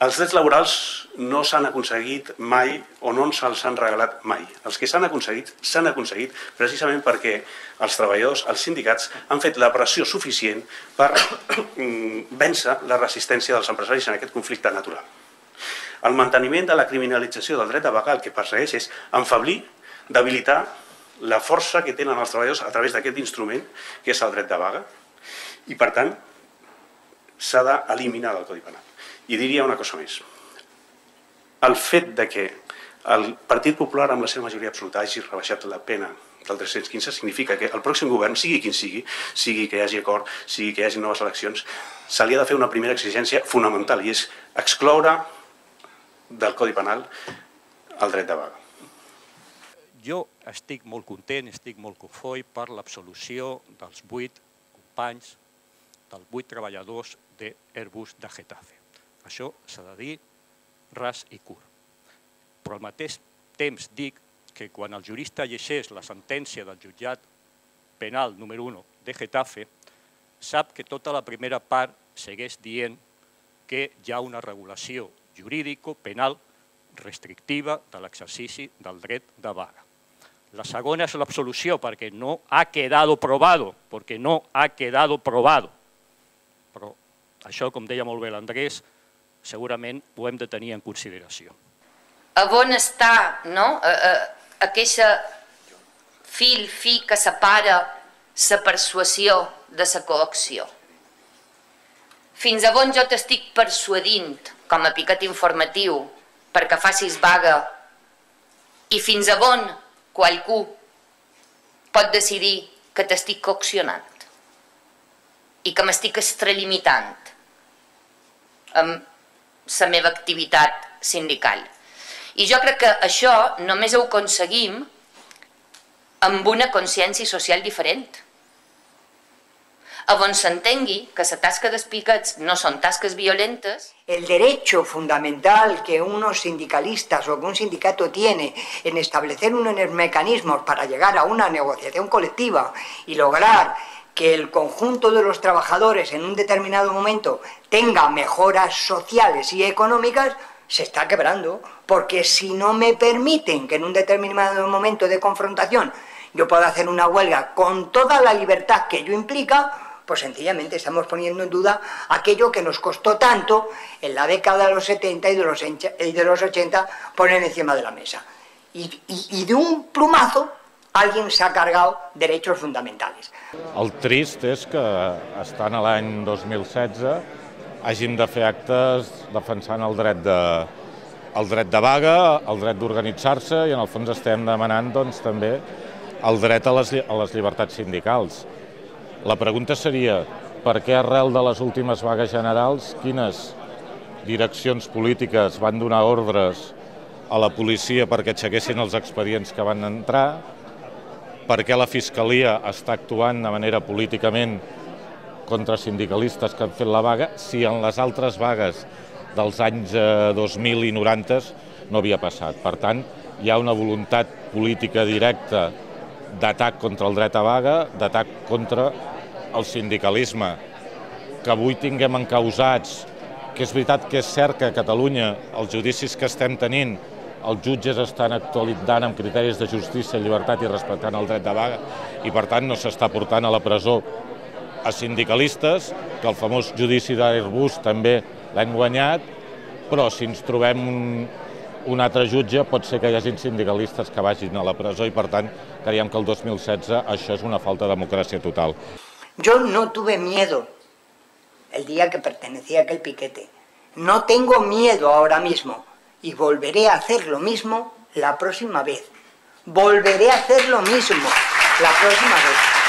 els drets laborals no s'han aconseguit mai o no se'ls han regalat mai. Els que s'han aconseguit, s'han aconseguit precisament perquè els treballadors, els sindicats, han fet la pressió suficient per mm, vèncer la resistència dels empresaris en aquest conflicte natural. El manteniment de la criminalització del dret de vaga el que persegueix és enfablir, debilitar la força que tenen els treballadors a través d'aquest instrument, que és el dret de vaga, i per tant s'ha d'eliminar del Codi Penal. I diria una cosa més. El fet de que el Partit Popular amb la seva majoria absoluta hagi rebaixat la pena del 315 significa que el pròxim govern, sigui quin sigui, sigui que hi hagi acord, sigui que hi hagi noves eleccions, se li ha de fer una primera exigència fonamental i és excloure del Codi Penal el dret de vaga. Jo estic molt content, estic molt confoi per l'absolució dels vuit companys, dels vuit treballadors d'Airbus de Getafe. Això s'ha de dir ras i curt. Però al mateix temps dic que quan el jurista llegeix la sentència del jutjat penal número 1 de Getafe, sap que tota la primera part segueix dient que hi ha una regulació jurídico-penal restrictiva de l'exercici del dret de vaga. La segona és l'absolució perquè no ha quedado probado, perquè no ha quedado probado. Però això, com deia molt bé l'Andrés, segurament ho hem de tenir en consideració. A on està no? a, a, aquesta fil fi que separa la persuasió de la coacció? Fins a on jo t'estic persuadint com a picat informatiu perquè facis vaga i fins a on qualcú pot decidir que t'estic coaccionant i que m'estic extralimitant amb la meva activitat sindical. I jo crec que això només ho aconseguim amb una consciència social diferent. On s'entengui que la tasca dels piquets no són tasques violentes. El derecho fundamental que unos sindicalistas o que un sindicato tiene en establecer unos mecanismos para llegar a una negociación colectiva y lograr que el conjunto de los trabajadores en un determinado momento tenga mejoras sociales y económicas, se está quebrando. Porque si no me permiten que en un determinado momento de confrontación yo pueda hacer una huelga con toda la libertad que ello implica, pues sencillamente estamos poniendo en duda aquello que nos costó tanto en la década de los 70 y de los, y de los 80 poner encima de la mesa. Y de un plumazo alguien s'ha cargat drets fonamentals. El trist és que, estant a l'any 2016, hàgim de fer actes defensant el dret de, el dret de vaga, el dret d'organitzar-se i en el fons estem demanant doncs, també el dret a les, a les llibertats sindicals. La pregunta seria, per què arrel de les últimes vagues generals, quines direccions polítiques van donar ordres a la policia perquè aixequessin els expedients que van entrar, per què la Fiscalia està actuant de manera políticament contra sindicalistes que han fet la vaga, si en les altres vagues dels anys 2000 eh, i 90 no havia passat. Per tant, hi ha una voluntat política directa d'atac contra el dret a vaga, d'atac contra el sindicalisme. Que avui tinguem encausats, que és veritat que és cert que a Catalunya els judicis que estem tenint els jutges estan actualitzant amb criteris de justícia, llibertat i respectant el dret de vaga i per tant no s'està portant a la presó a sindicalistes, que el famós judici d'Airbus també l'hem guanyat, però si ens trobem un, un altre jutge pot ser que hi hagin sindicalistes que vagin a la presó i per tant creiem que el 2016 això és una falta de democràcia total. Yo no tuve miedo el día que pertenecía a aquel piquete. No tengo miedo ahora mismo. Y volveré a hacer lo mismo la próxima vez. Volveré a hacer lo mismo la próxima vez.